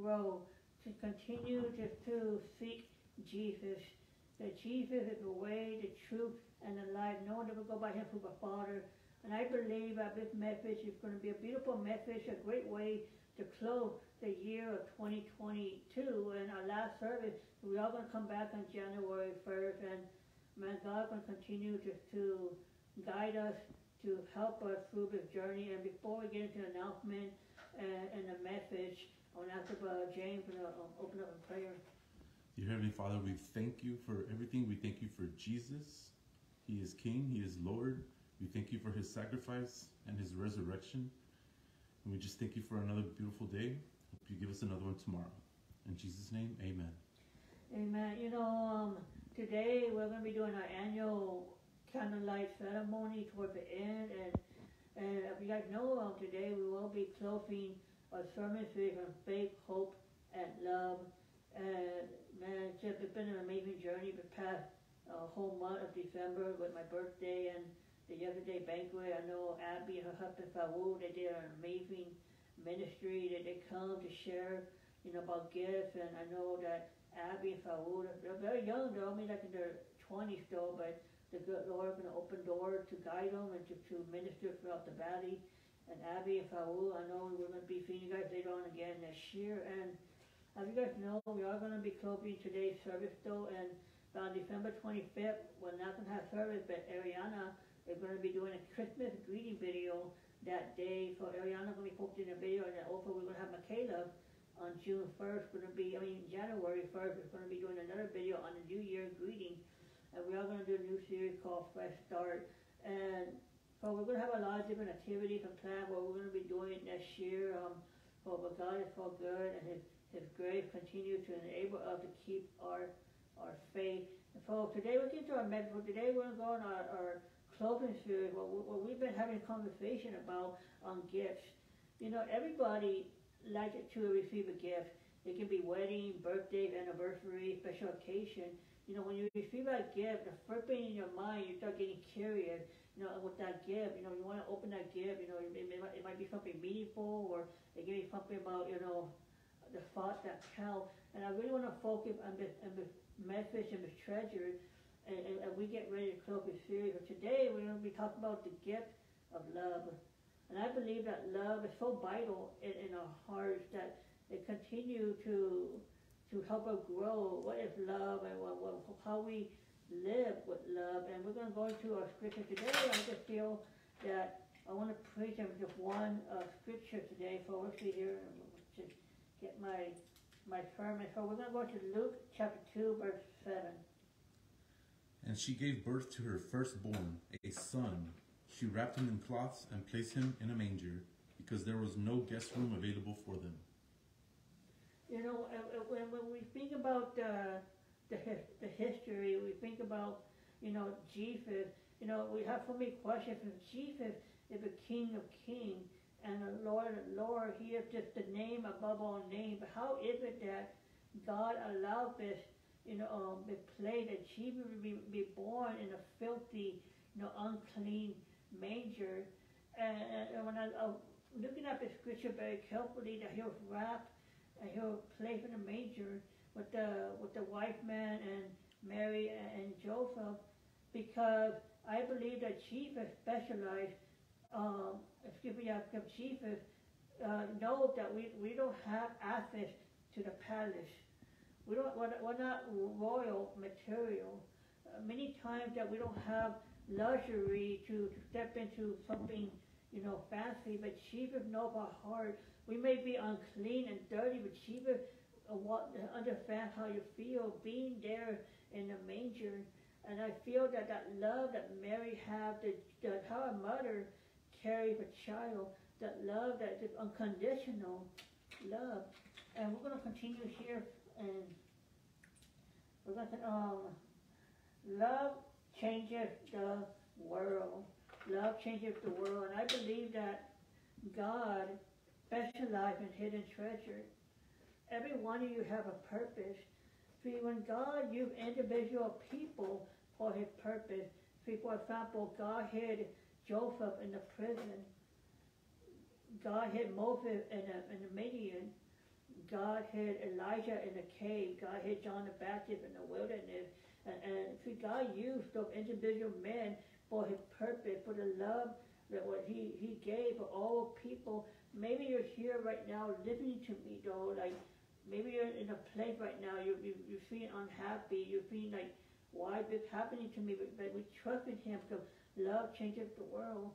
grow, to continue to, to seek Jesus. That Jesus is the way, the truth, and the life. No one ever go by him from the Father. And I believe that this message is going to be a beautiful message, a great way to close the year of 2022 and our last service. We are going to come back on January 1st, and man, God going to continue to, to guide us, to help us through this journey. And before we get into the announcement and, and the message, I want to uh, James to open up in prayer. Dear Heavenly Father, we thank you for everything. We thank you for Jesus. He is King, He is Lord. We thank you for His sacrifice and His resurrection. And we just thank you for another beautiful day. Hope you give us another one tomorrow. In Jesus' name, amen. Amen. You know, um, today we're going to be doing our annual candlelight ceremony toward the end. And, and if you guys know, um, today we will be closing our sermon series on faith, hope, and love. And man, it's just it's been an amazing journey the past uh, whole month of December with my birthday and the yesterday banquet. I know Abby and her husband Fawu, they did an amazing ministry that they come to share, you know, about gifts. And I know that Abby and Fawu, they're very young, they're only like in their 20s still, but the good Lord going to open doors to guide them and to, to minister throughout the valley. And Abby and Fawu, I know we're going to be seeing you guys later on again next year. And as you guys know, we are going to be closing today's service though. And on December 25th, we're not going to have service, but Ariana they're going to be doing a Christmas greeting video that day. So Ariana going to be posting a video, and then also we're going to have Michaela on June 1st. Going to be, I mean January 1st, we're going to be doing another video on the New Year greeting, and we are going to do a new series called Fresh Start. And so we're going to have a lot of different activities and plans what we're going to be doing next year. Um, so but God is so good, and His His grace continues to enable us to keep our our faith. And so today we get to our medical. Today we're going to go on our, our clothing series, what, what we've been having a conversation about on gifts. You know, everybody likes to receive a gift. It can be wedding, birthday, anniversary, special occasion. You know, when you receive that gift, the first thing in your mind, you start getting curious. You know, with that gift, you know, you want to open that gift. You know, it, it, might, it might be something meaningful, or it can be something about, you know, the thoughts that count. And I really want to focus on this, on message and this treasure and, and, and we get ready to close this series. But today we're going to be talking about the gift of love. And I believe that love is so vital in, in our hearts that it continue to to help us grow. What is love and what, what, how we live with love. And we're going to go into our scripture today. I just feel that I want to preach on just one uh, scripture today. So let's see here to get my my sermon. So we're going to go to Luke chapter 2, verse 7. And she gave birth to her firstborn, a son. She wrapped him in cloths and placed him in a manger, because there was no guest room available for them. You know, when, when we think about uh, the, the history, we think about, you know, Jesus, you know, we have so many questions. If Jesus is the King of Kings and the Lord of Lord, he is just the name above all names. But how is it that God allowed this you know, um, play that she would be, be born in a filthy, you know, unclean manger. And, and when I, was looking at the scripture very carefully, that he was wrapped and he was placed in a manger with the with the white man and Mary and Joseph, because I believe that Jesus specialized. Um, excuse me, Jesus uh, knows that we, we don't have access to the palace we don't, we're, we're not royal material. Uh, many times that we don't have luxury to, to step into something, you know, fancy, but Jesus knows our heart. We may be unclean and dirty, but Jesus uh, understands how you feel being there in the manger. And I feel that that love that Mary had, that, that how a mother carries a child, that love that is unconditional love. And we're going to continue here and we're going to, um, love changes the world. Love changes the world. And I believe that God specializes in hidden treasure. Every one of you have a purpose. See, when God used individual people for his purpose, see, for example, God hid Joseph in the prison. God hid Moses in a, in a Midian. God hid Elijah in a cave. God hid John the Baptist in the wilderness. And, and see, God used those individual men for his purpose, for the love that what he, he gave for all people. Maybe you're here right now listening to me though, like maybe you're in a place right now, you're, you, you're feeling unhappy, you're feeling like, why is this happening to me? But, but we trust in him because love changes the world.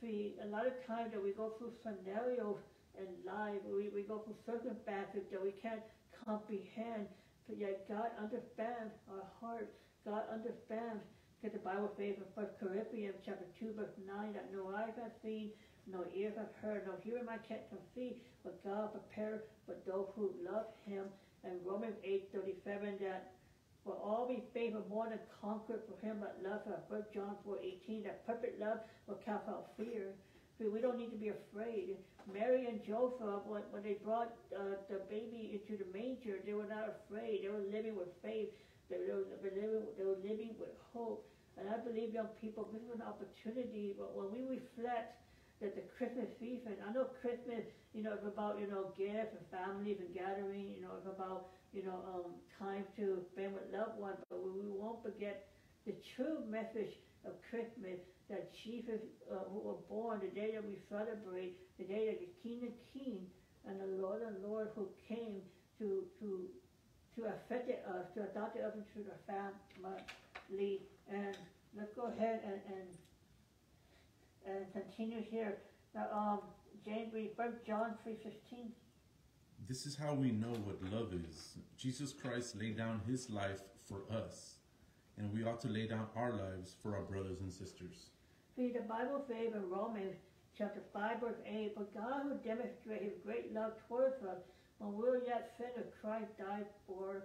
See, a lot of times that we go through scenarios in life, we, we go through circumstances that we can't comprehend, but yet God understands our heart. God understands because the Bible says in 1 Corinthians chapter 2 verse 9 that no eyes have seen, no ears have heard, no hearing my can't conceive what God prepared for those who love him. And Romans 8 37 that will all be favor more than conquered for him that loves us. 1 John 4 18 that perfect love will cast out fear. We don't need to be afraid. Mary and Joseph, when, they brought uh, the baby into the manger, they were not afraid. They were living with faith. They were, they were, living, they were living with hope. And I believe, young people, this is an opportunity. But when we reflect that the Christmas season, I know Christmas, you know, is about, you know, gifts and families and gathering, you know, it's about, you know, um, time to spend with loved ones. But we won't forget the true message of Christmas that Jesus, uh, who was born, the day that we celebrate, the day that the King of Kings and the Lord and Lord who came to to to affect us, to adopt us into the family. And let's go ahead and and, and continue here. Now, um, James, we John three fifteen. This is how we know what love is. Jesus Christ laid down his life for us, and we ought to lay down our lives for our brothers and sisters. See, the Bible says in Romans chapter 5, verse 8, But God who demonstrated his great love towards us, when we were yet sinners, Christ died for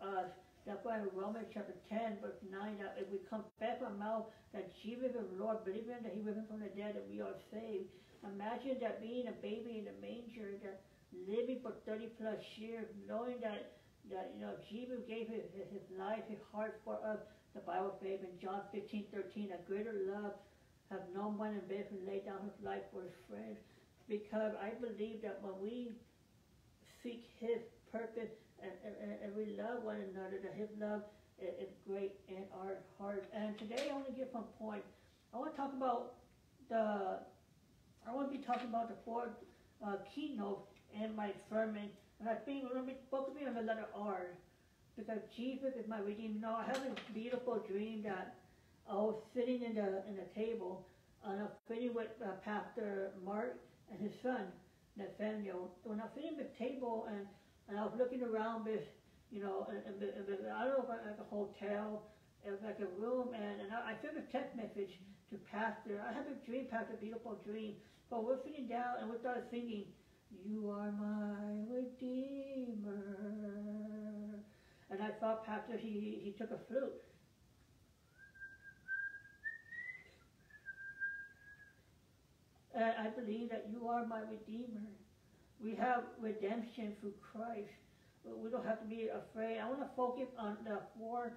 us. That's why in Romans chapter 10, verse 9, that if we confess our mouth that Jesus is Lord, believing that he risen from the dead, that we are saved. Imagine that being a baby in a manger, that living for 30 plus years, knowing that, that you know, Jesus gave his, his life, his heart for us. The Bible says in John 15, 13, a greater love have no one in bed who lay down his life for his friends. Because I believe that when we seek his purpose and, and, and we love one another, that his love is, great in our heart. And today I want to give some point. I want to talk about the, I want to be talking about the four uh, keynotes in my sermon. And I think we're going to be focusing on the letter R. Because Jesus is my redeemer. Now I have a beautiful dream that I was sitting in the in the table, and I was sitting with uh, Pastor Mark and his son Nathaniel. When I was sitting at the table and and I was looking around this, you know, and, I don't know if was like a hotel, like a room, and, and I, I sent a text message to Pastor. I had a dream, Pastor, a beautiful dream. But we're sitting down and we started singing, "You are my Redeemer," and I thought Pastor he he took a flute And I believe that you are my Redeemer. We have redemption through Christ. We don't have to be afraid. I want to focus on the four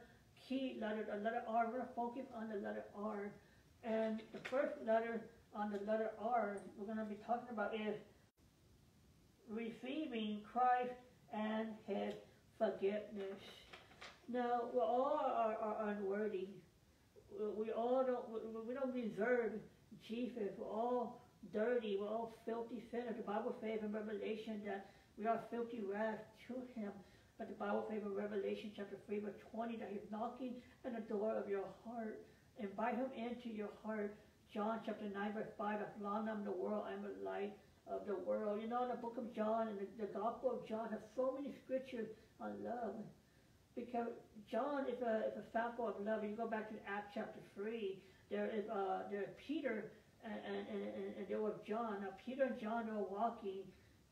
key letters, the letter R. We're going to focus on the letter R. And the first letter on the letter R we're going to be talking about is receiving Christ and his forgiveness. Now, we all are, are unworthy. We all don't, we don't deserve Jesus. We're all dirty, we're all filthy sinners. The Bible says in Revelation that we are filthy rags to him. But the Bible says in Revelation chapter 3 verse 20 that he's knocking at the door of your heart. Invite him into your heart. John chapter 9 verse 5, as long I'm the world, I'm the light of the world. You know, in the book of John and the, the Gospel of John have so many scriptures on love. Because John is a, is a sample of love. You go back to Acts chapter 3, there is uh, there is Peter and, and, and, there was John. Now Peter and John were walking,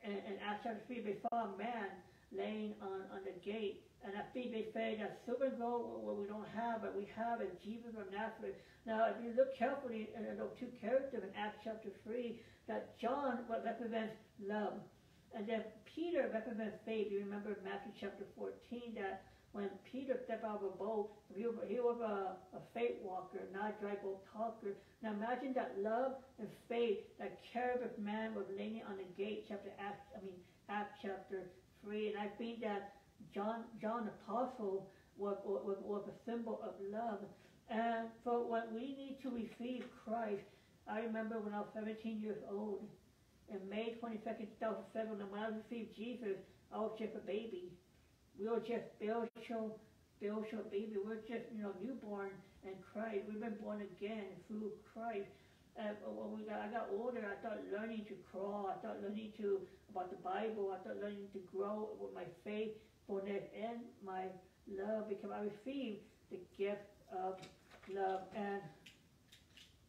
and, and Acts chapter 3, they saw a man laying on, on the gate. And I think they say that silver and gold, what we don't have, but we have is Jesus of Nazareth. Now, if you look carefully at those two characters in Acts chapter 3, that John represents love. And then Peter represents faith. You remember Matthew chapter 14 that when Peter stepped out of a boat, he was, he was a, a faith walker, not a dry boat talker. Now imagine that love and faith that carried man was laying on the gate, chapter Acts, I mean Acts chapter free. And I think that John, John Apostle was, was, was a symbol of love. And for when we need to receive Christ, I remember when I was 17 years old, in May 22nd, 2007, when I received Jesus, I was just a baby. We were just spiritual, spiritual baby. We were just, you know, newborn in Christ. We've been born again through Christ. And when we got, I got older, I started learning to crawl. I started learning to about the Bible. I started learning to grow with my faithfulness and my love because I received the gift of love. And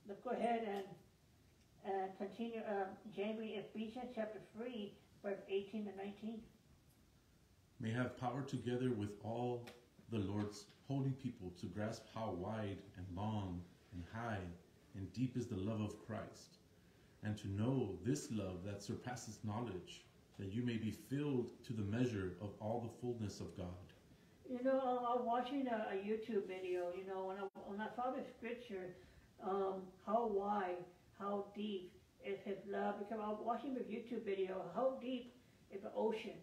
let's go ahead and and continue. Um, James, Ephesians chapter three, verse eighteen to nineteen. May have power together with all the Lord's holy people to grasp how wide and long and high and deep is the love of Christ, and to know this love that surpasses knowledge, that you may be filled to the measure of all the fullness of God. You know, I'm watching a, a YouTube video, you know, when I, when I saw the scripture, um, how wide, how deep is his love, because I was watching the YouTube video, how deep is the ocean.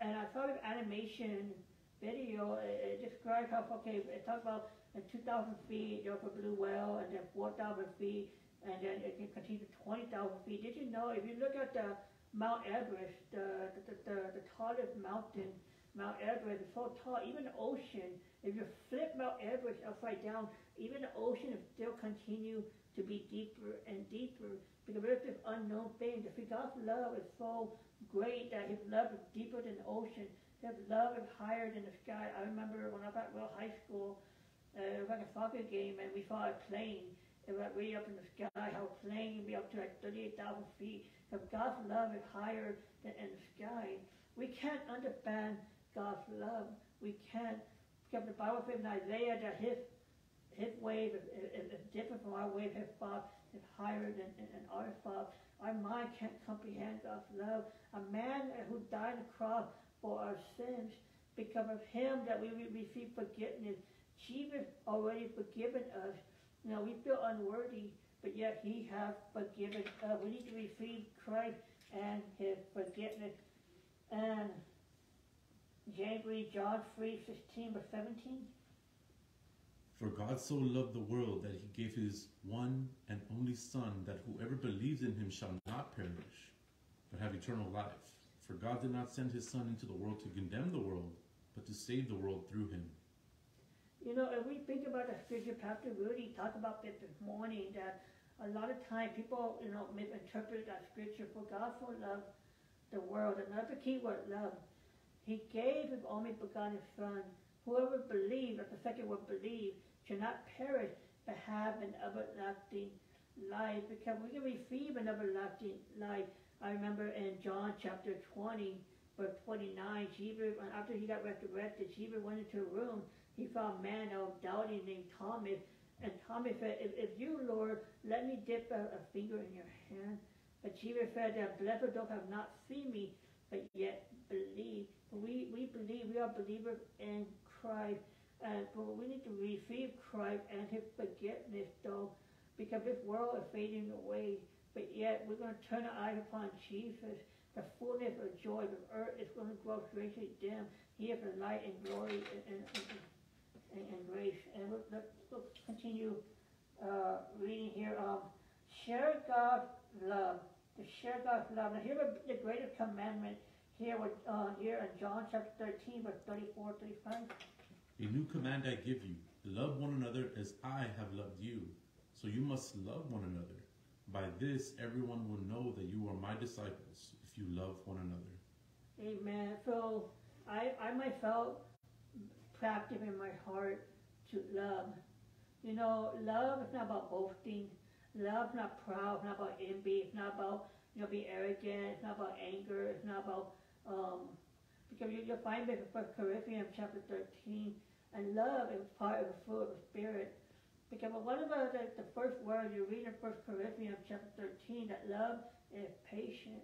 And I thought of animation video, it, it described how, okay, it talked about at 2,000 feet, there was a blue whale, and then 4,000 feet, and then it can continue to 20,000 feet. Did you know, if you look at the Mount Everest, the, the, the, the tallest mountain, Mount Everest is so tall, even the ocean, if you flip Mount Everest upside down, even the ocean will still continue to be deeper and deeper because there's this unknown thing. That God's love is so great that His love is deeper than the ocean. His love is higher than the sky. I remember when I was at High School, uh, it was like a soccer game, and we saw a plane. It was way up in the sky. How a plane be up to like 38,000 feet. Because God's love is higher than in the sky. We can't understand God's love. We can't. Because the Bible says in Isaiah that His His wave is, is, is different from our wave. His thought is higher than, than our thought. Our mind can't comprehend God's love. A man who died on the cross for our sins, because of Him that we receive forgiveness Jesus already forgiven us. Now we feel unworthy, but yet He has forgiven us. We need to receive Christ and His forgiveness. And James John 3, 16 or 17. For God so loved the world that he gave his one and only Son, that whoever believes in him shall not perish, but have eternal life. For God did not send his Son into the world to condemn the world, but to save the world through him. You know, if we think about the scripture, Pastor Rudy talked about this this morning, that a lot of time people, you know, misinterpret that scripture. For God so loved the world. Another key word, love. He gave his only begotten Son. Whoever believes, or the second word, believe, shall not perish, but have an everlasting life. Because we can receive an everlasting life. I remember in John chapter 20, verse 29, Jesus, after he got resurrected, Jesus went into a room he found a man of doubting named Thomas. And Thomas said, if, if you, Lord, let me dip a, a finger in your hand. But Jesus said that blessed those have not seen me, but yet believe. We, we believe, we are believers in Christ. And but we need to receive Christ and his forgiveness, though, because this world is fading away. But yet we're going to turn our eyes upon Jesus. The fullness of joy of earth is going to grow strangely dim. He is the light and glory and, and, and and, grace. And let's, let's continue uh, reading here. Um, share God's love. To share God's love. Now here the greatest commandment here with uh, here in John chapter 13, verse 34, 35. A new command I give you, love one another as I have loved you. So you must love one another. By this everyone will know that you are my disciples if you love one another. Amen. So I, I myself practice in my heart to love. You know, love is not about boasting. Love is not proud. It's not about envy. It's not about you know being arrogant. It's not about anger. It's not about um, because you, you'll find it in First Corinthians chapter 13. And love is part of the fruit of the Spirit. Because one of the, the, first words you read in First Corinthians chapter 13, that love is patient.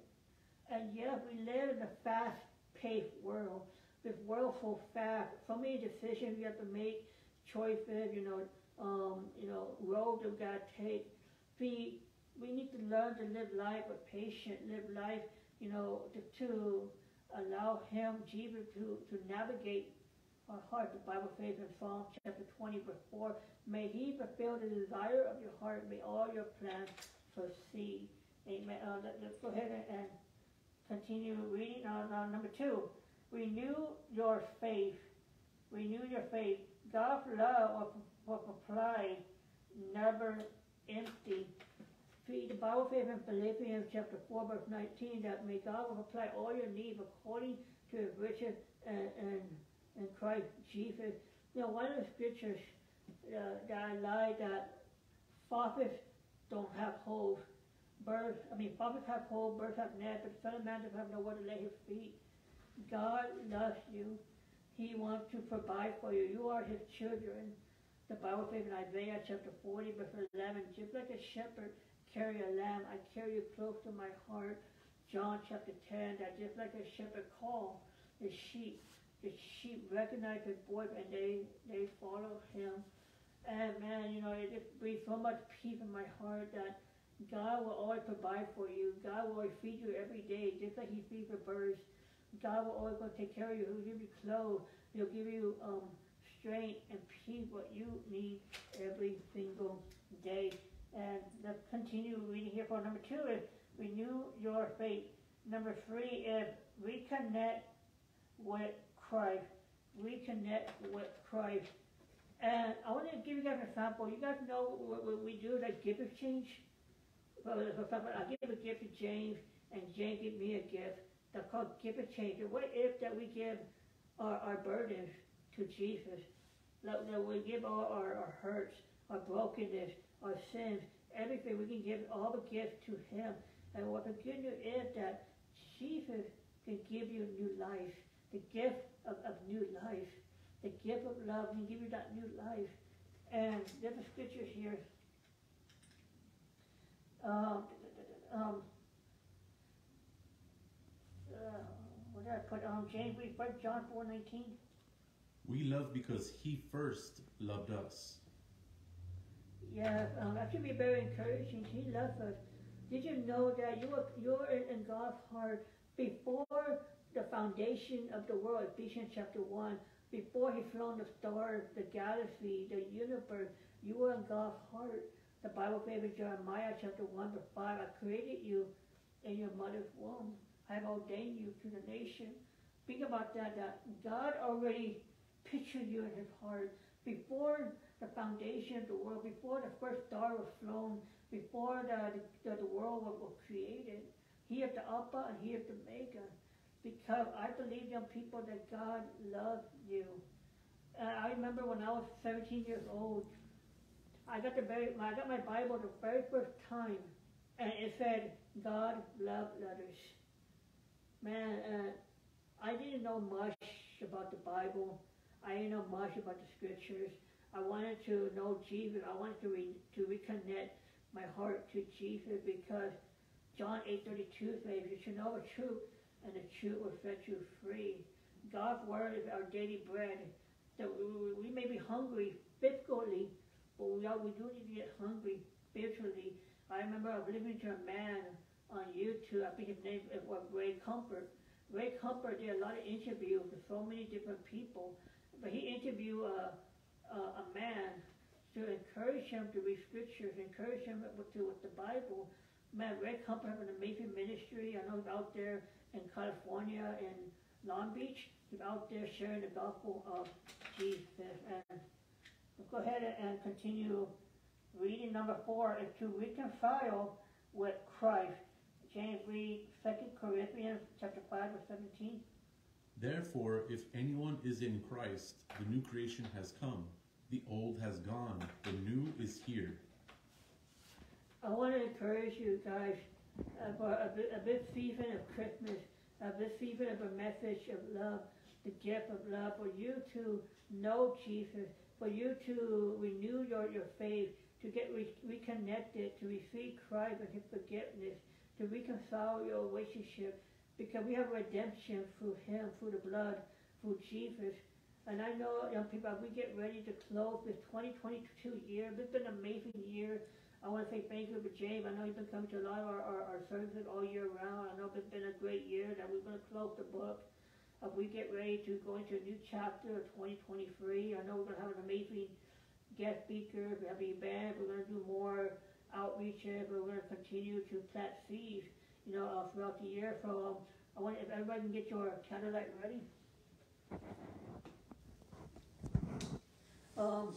And yes, we live in a fast-paced world this world so fast, so many decisions we have to make, choices, you know, um, you know, roads we gotta take. We we need to learn to live life with patience, live life, you know, to, to allow Him, Jesus, to, to navigate our heart. The Bible says in Psalm chapter 20, verse 4, May He fulfill the desire of your heart. May all your plans proceed. Amen. Uh, let, us go ahead and, and continue reading. Uh, uh, number two, renew your faith. Renew your faith. God's love or, or supply never empty. The Bible says in Philippians chapter 4, verse 19, that may God will supply all your needs according to his riches and, and, and Christ Jesus. You know, one of the scriptures uh, that I like that fathers don't have holes. Birds, I mean, fathers have holes, birds have nests, but the Son of Man doesn't have nowhere to lay his feet. God loves you. He wants to provide for you. You are his children. The Bible says in Isaiah chapter 40, verse 11, just like a shepherd carry a lamb, I carry you close to my heart. John chapter 10, that just like a shepherd call the sheep, the sheep recognize his voice and they, they follow him. And man, you know, it just brings so much peace in my heart that God will always provide for you. God will always feed you every day, just like He feeds the birds. God will always go take care of you. He'll give you clothes. He'll give you um, strength and peace, what you need every single day. And let's continue reading here for number two is renew your faith. Number three is reconnect with Christ. Reconnect with Christ. And I want to give you guys an example. You guys know what, what we do, like gift exchange. For example, I give a gift to James, and James give me a gift. That's called gift exchange. And what if that we give our, our burdens to Jesus? That, that we give all our, our hurts, our brokenness, our sins, everything. We can give all the gifts to Him. And what the good news is that Jesus can give you new life, the gift of, of new life, the gift of love can give you that new life. And there's a scripture here. Um, um, uh, what did I put? Um, James, we put John 4 19. We love because He first loved us. Yeah, um, that should be very encouraging. He loves us. Did you know that you are you're in God's heart before the foundation of the world? Ephesians chapter one. Before He flung the stars, the galaxy, the universe, you were in God's heart. The Bible says in Jeremiah chapter one verse five, I created you in your mother's womb. I have ordained you to the nation. Think about that. That God already pictured you in His heart before the foundation of the world, before the first star was flown, before the, the, the world was, was created. He is the Alpha and He is the Omega. Because I believe, young people, that God loves you. Uh, I remember when I was 17 years old, I got the very, I got my Bible the very first time, and it said, God love letters. Man, uh, I didn't know much about the Bible. I didn't know much about the scriptures. I wanted to know Jesus. I wanted to re, to reconnect my heart to Jesus because John 8:32 says, "You should know the truth, and the truth will set you free." God's word is our daily bread. That we, we may be hungry physically, but we, are, we do need to get hungry spiritually. I remember I was listening to a man on YouTube. I think his name was Ray Comfort. Ray Comfort did a lot of interviews with so many different people, but he interviewed. Uh, uh, a man to encourage him to read scriptures, encourage him to, with the Bible. Man, Ray Comfort have an amazing ministry. I know he's out there in California, in Long Beach. He's out there sharing the gospel of Jesus. And let's go ahead and continue reading. Number four is to reconcile with Christ. James read 2 Corinthians chapter 5 verse 17. Therefore, if anyone is in Christ, the new creation has come. The old has gone, the new is here. I want to encourage you guys for a, bit, a bit season of Christmas, a bit season of a message of love, the gift of love, for you to know Jesus, for you to renew your, your faith, to get re- reconnected, to receive Christ and His forgiveness, to reconcile your relationship, because we have redemption through Him, through the blood, through Jesus. And I know, young people, as we get ready to close this 2022 year, this has been an amazing year. I want to say thank you for James. I know you've been coming to a lot of our, our, our services all year round. I know it's been a great year that we're going to close the book. Uh, we get ready to go into a new chapter of 2023. I know we're going to have an amazing guest speaker. We have the event. We're going to do more outreaches. We're going to continue to plant seeds, you know, uh, throughout the year. So um, I want if everybody can get your candlelight ready. Um,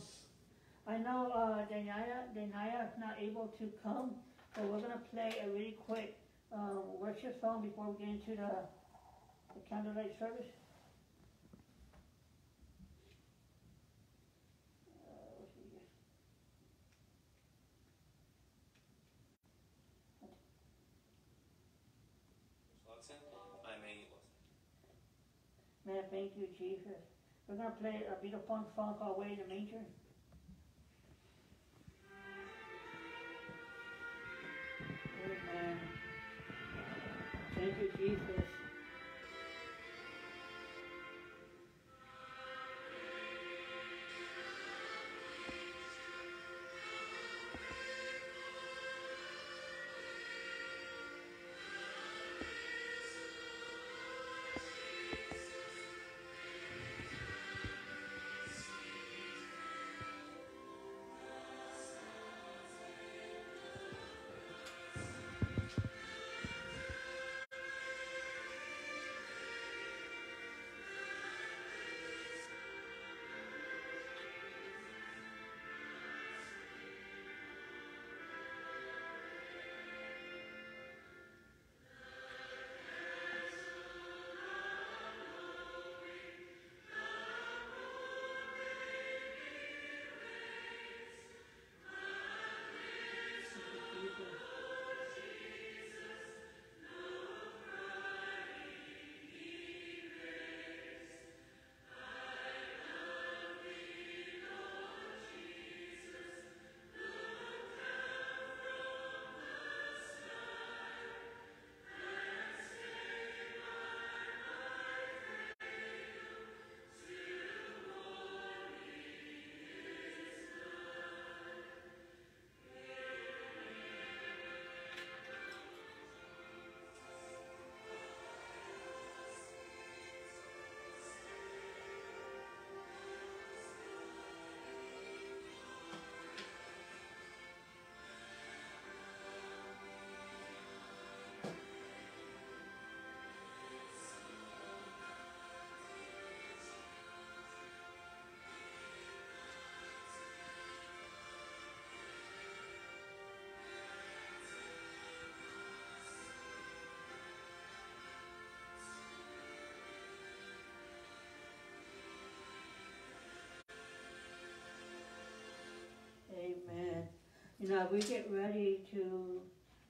I know uh, Dania Dania is not able to come, so we're gonna play a really quick um, worship song before we get into the, the candlelight service. Let's see here. Watson, I Man, thank you, Jesus. We're gonna play uh, a beautiful song called "Way in the Manger." Amen. Thank you, Jesus. We get ready to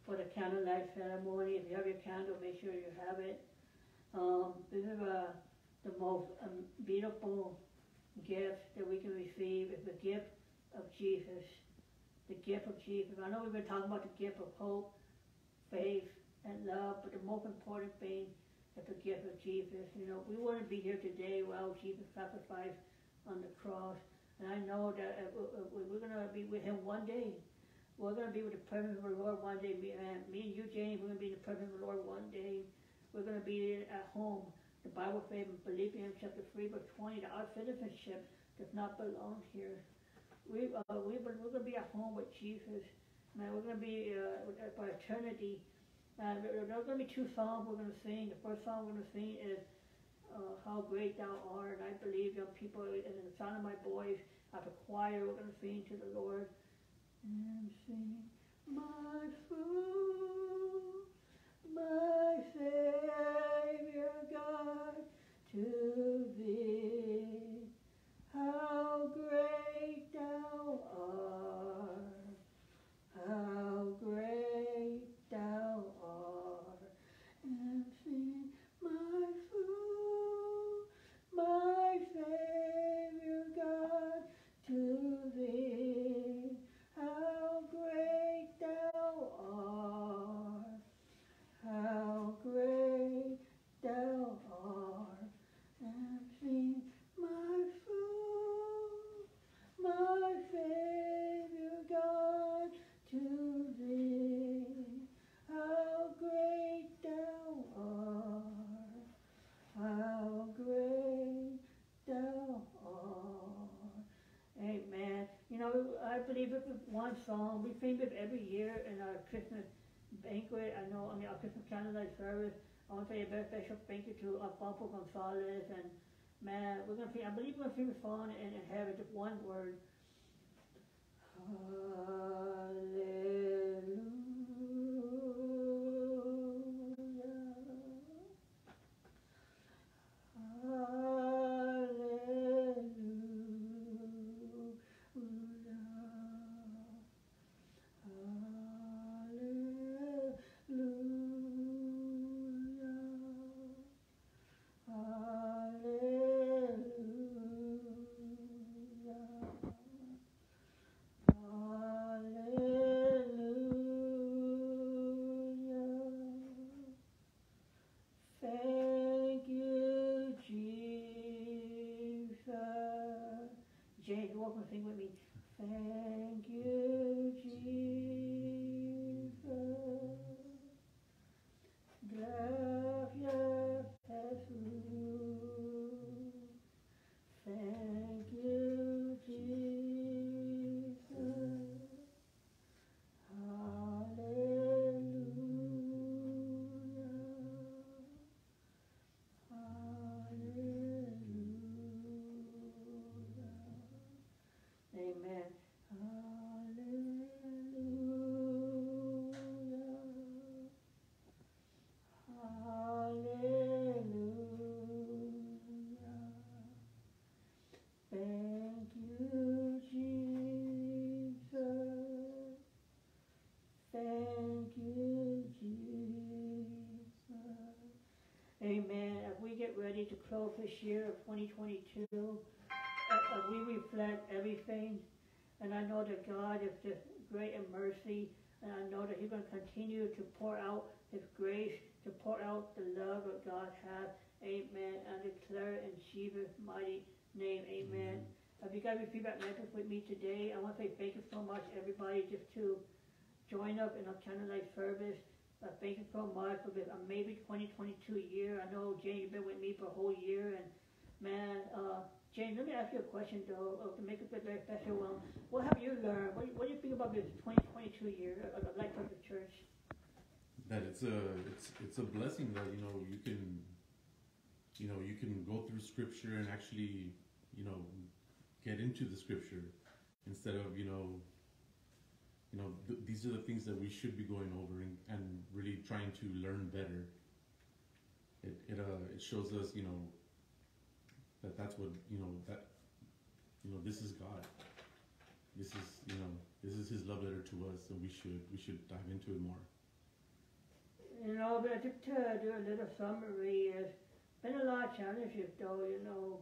for the candlelight ceremony. If you have your candle, make sure you have it. Um, this is uh, the most um, beautiful gift that we can receive. It's the gift of Jesus. The gift of Jesus. I know we've been talking about the gift of hope, faith, and love, but the most important thing is the gift of Jesus. You know, we wouldn't be here today without Jesus' sacrifice on the cross. And I know that uh, we're going to be with him one day. We're going to be with the presence of the Lord one day. Me, uh, me and you, James, we're going to be in the presence of the Lord one day. We're going to be at home. The Bible says in Philippians chapter 3, verse 20, that our citizenship does not belong here. We, uh, we, we're going to be at home with Jesus. Man, we're going to be uh, eternity. And there are going to be two songs we're going to sing. The first song we're going to sing is uh, how great thou art. I believe young people, and the sound of my voice, as a choir, we're going to sing to the Lord. And sing, my food, my Savior God, to thee, how great thou art, how great thou art, and sing, my food, my Savior God, to thee, how great thou art, how great thou art. I believe it with one song. We sing it every year in our Christmas banquet. I know, I mean, our Christmas candlelight service. I want to say a very special thank you to Alfonso Gonzalez and man, we're gonna sing. I believe we're gonna sing the song and, have it just one word. Thank you, Jesus. Jane, you welcome to sing with me. Thank you, Jesus. Gracias, Jesús. Thank you, Jesus. Hallelujah. Hallelujah. Amen. Hallelujah. Hallelujah. Thank you, Jesus. Thank you, Jesus. Amen. As we get ready to close this year of 2022, uh, we reflect everything, and I know that God is just great in mercy, and I know that He's going to continue to pour out His grace, to pour out the love that God has. Amen. And declare in Jesus' mighty name. Amen. Have you guys received that message with me today? I want to say thank you so much, everybody, just to join up in our candlelight service. Uh, thank you so much for this amazing 2022 year. I know Jane, you've been with me for a whole year, and man, uh, Jane, let me ask you a question though, uh, to make it very special one. What have you learned? What, do you- what do you think about this 2022 year of the Life of the Church? that it's a it's it's a blessing that you know you can you know you can go through scripture and actually you know get into the scripture instead of you know you know th- these are the things that we should be going over and, and really trying to learn better. It it uh it shows us you know that that's what you know that you know this is God. This is you know this is his love letter to us and we should we should dive into it more. You know, but just to do a little summary, it's been a lot of challenges though, you know.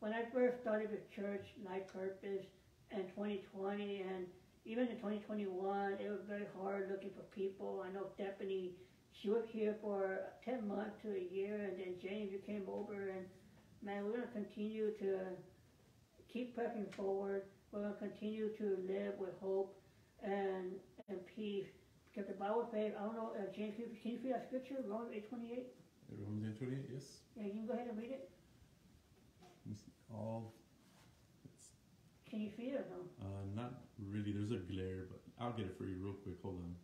When I first started with church, Life Purpose, in 2020, and even in 2021, it was very hard looking for people. I know Stephanie, she was here for 10 months to a year, and then James, you came over, and man, we're going to continue to keep pressing forward. We're going to continue to live with hope and, and peace. Because the Bible says, I don't know, uh, James, can you- can you read that scripture, Romans 8:28? Romans 8 28 yes Yeah, you can go ahead and read it. All Can you see it or no? uh, not really there's a glare but I'll get it for you real quick hold on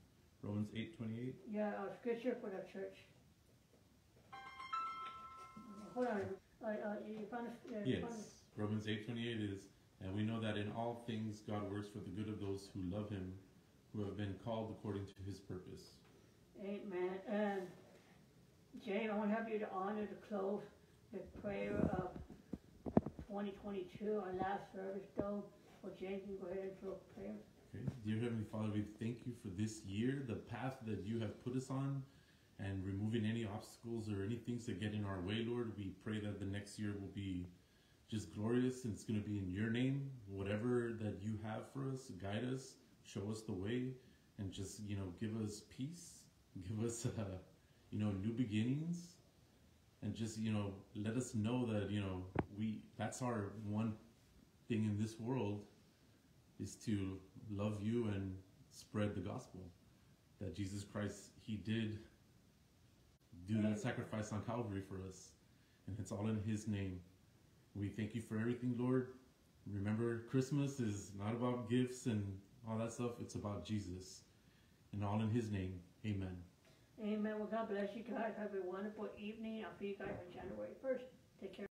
Romans 8 28 Yeah, uh, scripture for the church. Hold on, uh, uh, you found it? you found it? Yes, Romans eight twenty eight is, and we know that in all things God works for the good of those who love Him, who have been called according to His purpose. Amen. And Jane, I want to have you to honor to close the prayer of 2022, our last service though. Can go ahead and prayer. Okay, dear Heavenly Father, we thank you for this year, the path that you have put us on, and removing any obstacles or any things that get in our way, Lord. We pray that the next year will be just glorious, and it's going to be in Your name. Whatever that you have for us, guide us, show us the way, and just you know give us peace, give us uh, you know new beginnings, and just you know let us know that you know we that's our one thing in this world is to love you and spread the gospel that Jesus Christ he did do that sacrifice on Calvary for us and it's all in his name we thank you for everything Lord remember, Christmas is not about gifts and all that stuff. It's about Jesus. And all in His name. Amen. Amen. Well, God bless you guys. Have a wonderful evening. I'll see you guys on January 1st. Take care.